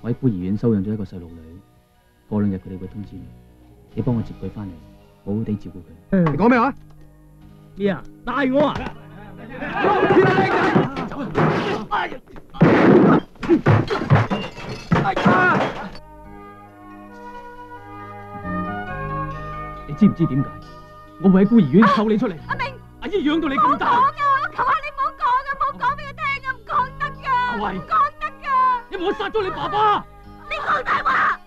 我喺孤儿院收养咗一个细路女，过两日佢哋会通知你，你帮我接佢翻嚟，好好地照顾佢。你讲咩话？咩啊？大我啊？你知唔知点解？我会喺孤儿院救你出嚟。阿明，阿姨养到你咁大。我讲噶，我求下你，唔好讲噶，唔好讲俾佢听，唔讲得噶。阿伟，讲得噶。因为我杀咗你爸爸。你讲大话，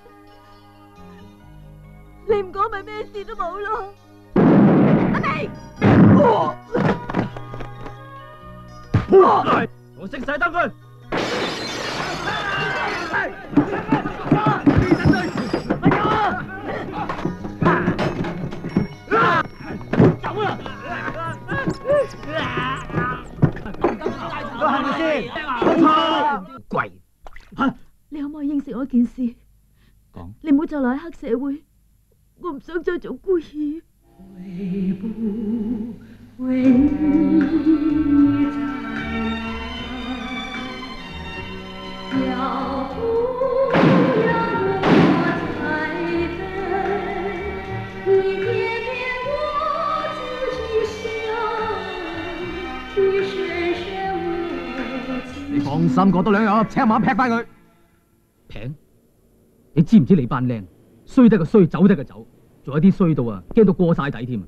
你唔讲咪咩事都冇咯。阿明，我识晒得佢。好贵吓！你可唔可以应承我一件事？讲，你唔好再留喺黑社会，我唔想再做孤鬼。放心，过多两日，枪马劈翻佢。平，你知唔知你扮靓，衰得个衰，走得个走，仲有啲衰到啊，惊到过晒底添。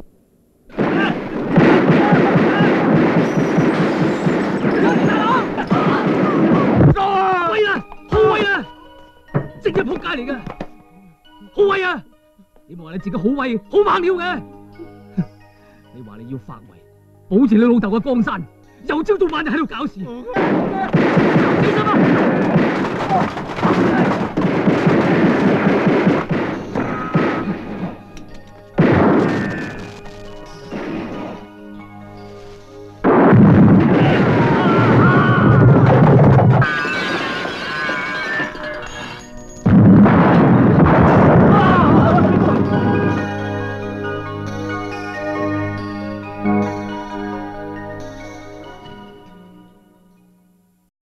喂啊，好威啊，直接扑街嚟嘅，好威啊！你话你自己好威，好猛料嘅。你话你要发围，保持你老豆嘅江山。有朝早晚就喺度搞事，